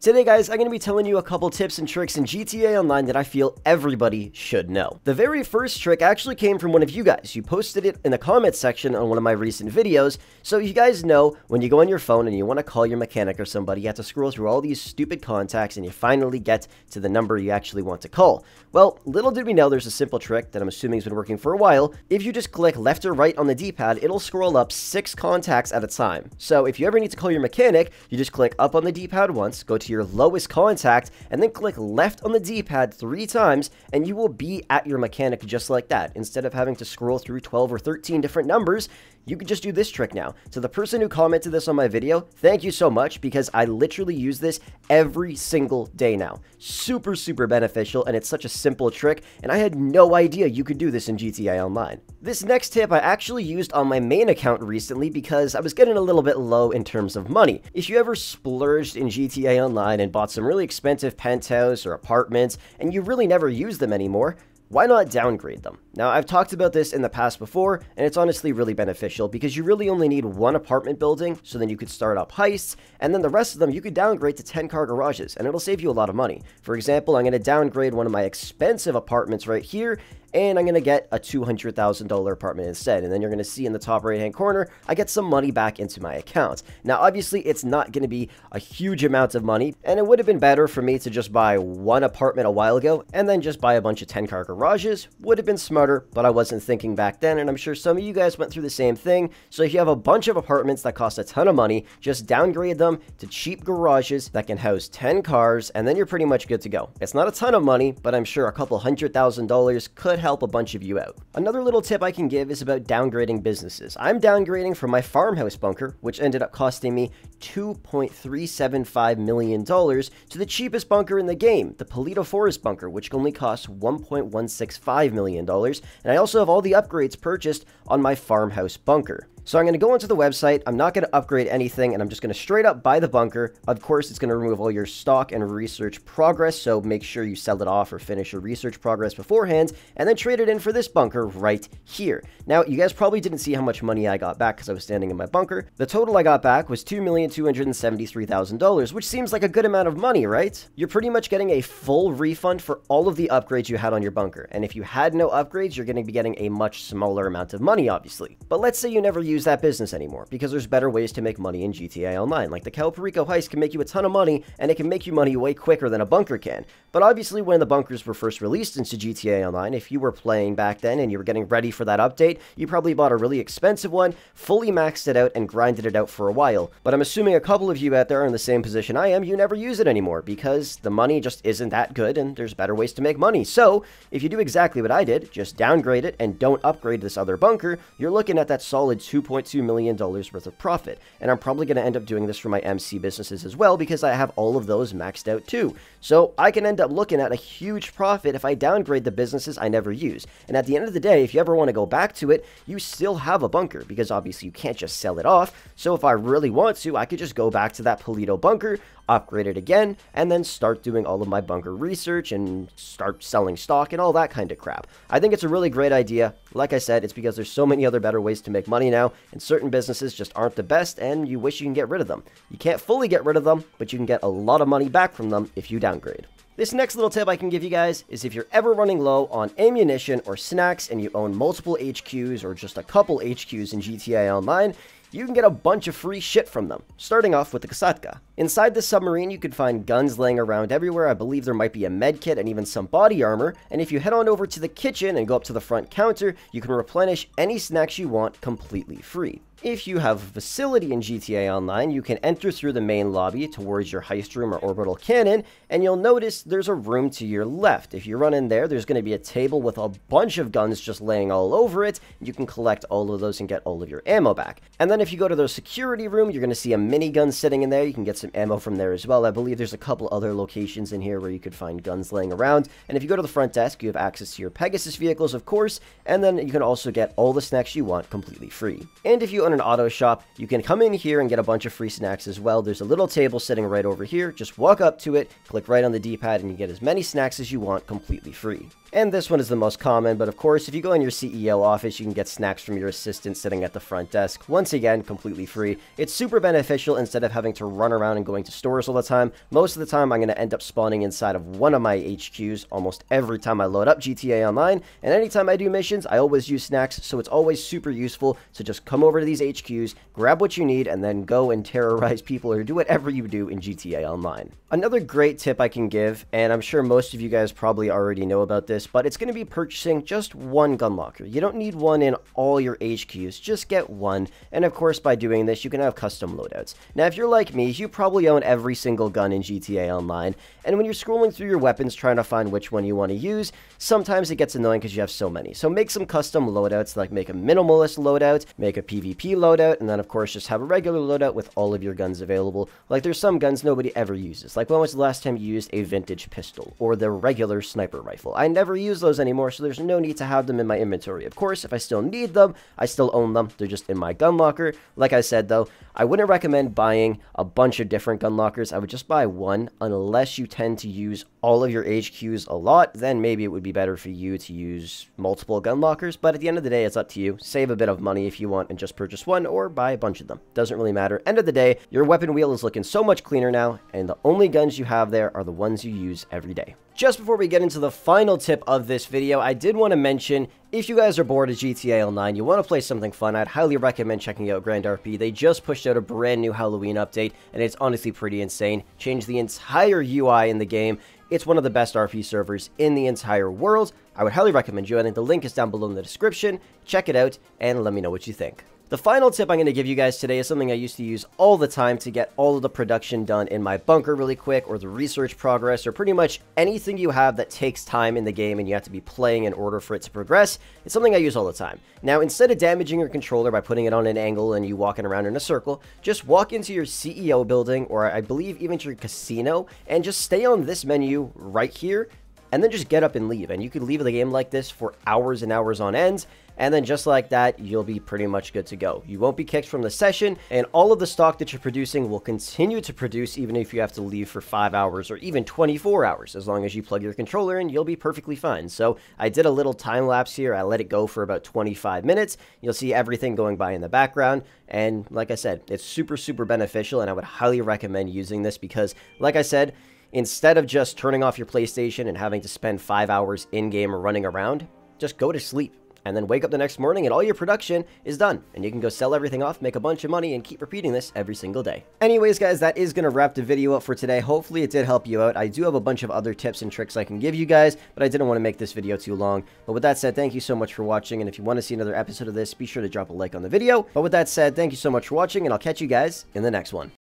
Today guys, I'm going to be telling you a couple tips and tricks in GTA Online that I feel everybody should know. The very first trick actually came from one of you guys. You posted it in the comments section on one of my recent videos, so you guys know when you go on your phone and you want to call your mechanic or somebody, you have to scroll through all these stupid contacts and you finally get to the number you actually want to call. Well, little did we know there's a simple trick that I'm assuming has been working for a while. If you just click left or right on the D-pad, it'll scroll up six contacts at a time. So if you ever need to call your mechanic, you just click up on the D-pad once, go to your lowest contact, and then click left on the D-pad three times, and you will be at your mechanic just like that. Instead of having to scroll through 12 or 13 different numbers, you could just do this trick now. So the person who commented this on my video, thank you so much because I literally use this every single day now. Super, super beneficial and it's such a simple trick and I had no idea you could do this in GTA Online. This next tip I actually used on my main account recently because I was getting a little bit low in terms of money. If you ever splurged in GTA Online and bought some really expensive penthouse or apartments and you really never use them anymore, why not downgrade them? Now, I've talked about this in the past before, and it's honestly really beneficial because you really only need one apartment building, so then you could start up heists, and then the rest of them you could downgrade to 10 car garages, and it'll save you a lot of money. For example, I'm going to downgrade one of my expensive apartments right here, and I'm going to get a $200,000 apartment instead. And then you're going to see in the top right hand corner, I get some money back into my account. Now, obviously, it's not going to be a huge amount of money, and it would have been better for me to just buy one apartment a while ago and then just buy a bunch of 10 car garages. Would have been smarter, but I wasn't thinking back then, and I'm sure some of you guys went through the same thing. So if you have a bunch of apartments that cost a ton of money, just downgrade them to cheap garages that can house 10 cars, and then you're pretty much good to go. It's not a ton of money, but I'm sure a couple hundred thousand dollars could could help a bunch of you out. Another little tip I can give is about downgrading businesses. I'm downgrading from my farmhouse bunker, which ended up costing me $2.375 million, to the cheapest bunker in the game, the Paleto Forest bunker, which only costs $1.165 million, and I also have all the upgrades purchased on my farmhouse bunker. So I'm going to go into the website, I'm not going to upgrade anything, and I'm just going to straight up buy the bunker. Of course, it's going to remove all your stock and research progress, so make sure you sell it off or finish your research progress beforehand, and then trade it in for this bunker right here. Now, you guys probably didn't see how much money I got back because I was standing in my bunker. The total I got back was $2,273,000, which seems like a good amount of money, right? You're pretty much getting a full refund for all of the upgrades you had on your bunker, and if you had no upgrades, you're going to be getting a much smaller amount of money, obviously. But let's say you never use use that business anymore because there's better ways to make money in GTA Online. Like the Cayo Perico heist can make you a ton of money and it can make you money way quicker than a bunker can. But obviously when the bunkers were first released into GTA Online, if you were playing back then and you were getting ready for that update, you probably bought a really expensive one, fully maxed it out and grinded it out for a while. But I'm assuming a couple of you out there are in the same position I am, you never use it anymore because the money just isn't that good and there's better ways to make money. So if you do exactly what I did, just downgrade it and don't upgrade this other bunker, you're looking at that solid 2 $2.2 million worth of profit. And I'm probably going to end up doing this for my MC businesses as well because I have all of those maxed out too. So I can end up looking at a huge profit if I downgrade the businesses I never use. And at the end of the day, if you ever want to go back to it, you still have a bunker because obviously you can't just sell it off. So if I really want to, I could just go back to that Paleto bunker, upgrade it again, and then start doing all of my bunker research and start selling stock and all that kind of crap. I think it's a really great idea. Like I said, it's because there's so many other better ways to make money now, and certain businesses just aren't the best, and you wish you can get rid of them. You can't fully get rid of them, but you can get a lot of money back from them if you downgrade. This next little tip I can give you guys is if you're ever running low on ammunition or snacks and you own multiple HQs or just a couple HQs in GTA Online, you can get a bunch of free shit from them, starting off with the Kasatka. Inside the submarine, you can find guns laying around everywhere. I believe there might be a med kit and even some body armor. And if you head on over to the kitchen and go up to the front counter, you can replenish any snacks you want completely free. If you have a facility in GTA Online, you can enter through the main lobby towards your heist room or orbital cannon, and you'll notice there's a room to your left. If you run in there, there's going to be a table with a bunch of guns just laying all over it. You can collect all of those and get all of your ammo back. And then if you go to the security room, you're going to see a minigun sitting in there. You can get some ammo from there as well. I believe there's a couple other locations in here where you could find guns laying around. And if you go to the front desk, you have access to your Pegasus vehicles, of course, and then you can also get all the snacks you want completely free. And if you an auto shop, you can come in here and get a bunch of free snacks as well. There's a little table sitting right over here. Just walk up to it, click right on the D-pad, and you get as many snacks as you want completely free. And this one is the most common, but of course, if you go in your CEO office, you can get snacks from your assistant sitting at the front desk. Once again, completely free. It's super beneficial instead of having to run around and going to stores all the time. Most of the time, I'm going to end up spawning inside of one of my HQs almost every time I load up GTA Online. And anytime I do missions, I always use snacks, so it's always super useful to just come over to these HQs, grab what you need, and then go and terrorize people or do whatever you do in GTA Online. Another great tip I can give, and I'm sure most of you guys probably already know about this, but it's going to be purchasing just one gun locker. You don't need one in all your HQs, just get one, and of course by doing this you can have custom loadouts. Now if you're like me, you probably own every single gun in GTA Online, and when you're scrolling through your weapons trying to find which one you want to use, sometimes it gets annoying because you have so many. So make some custom loadouts, like make a minimalist loadout, make a PvP loadout, and then of course just have a regular loadout with all of your guns available. Like there's some guns nobody ever uses. Like when was the last time you used a vintage pistol, or the regular sniper rifle? I never use those anymore, so there's no need to have them in my inventory. Of course, if I still need them, I still own them. They're just in my gun locker. Like I said though, I wouldn't recommend buying a bunch of different gun lockers. I would just buy one unless you tend to use all of your HQs a lot, then maybe it would be better for you to use multiple gun lockers, but at the end of the day, it's up to you. Save a bit of money if you want and just purchase one, or buy a bunch of them. Doesn't really matter. End of the day, your weapon wheel is looking so much cleaner now, and the only guns you have there are the ones you use every day. Just before we get into the final tip of this video, I did want to mention, if you guys are bored of GTA Online, you want to play something fun, I'd highly recommend checking out Grand RP. They just pushed out a brand new Halloween update, and it's honestly pretty insane. Changed the entire UI in the game, it's one of the best RP servers in the entire world. I would highly recommend you. I think the link is down below in the description. Check it out and let me know what you think. The final tip I'm going to give you guys today is something I used to use all the time to get all of the production done in my bunker really quick, or the research progress, or pretty much anything you have that takes time in the game and you have to be playing in order for it to progress. It's something I use all the time. Now, instead of damaging your controller by putting it on an angle and you walking around in a circle, just walk into your CEO building, or I believe even to your casino, and just stay on this menu right here, and then just get up and leave. And you could leave the game like this for hours and hours on end, and then just like that, you'll be pretty much good to go. You won't be kicked from the session, and all of the stock that you're producing will continue to produce even if you have to leave for 5 hours or even 24 hours. As long as you plug your controller in, you'll be perfectly fine. So I did a little time lapse here. I let it go for about 25 minutes. You'll see everything going by in the background. And like I said, it's super, super beneficial, and I would highly recommend using this because, like I said, instead of just turning off your PlayStation and having to spend five hours in-game or running around, just go to sleep and then wake up the next morning and all your production is done. And you can go sell everything off, make a bunch of money, and keep repeating this every single day. Anyways, guys, that is going to wrap the video up for today. Hopefully it did help you out. I do have a bunch of other tips and tricks I can give you guys, but I didn't want to make this video too long. But with that said, thank you so much for watching, and if you want to see another episode of this, be sure to drop a like on the video. But with that said, thank you so much for watching, and I'll catch you guys in the next one.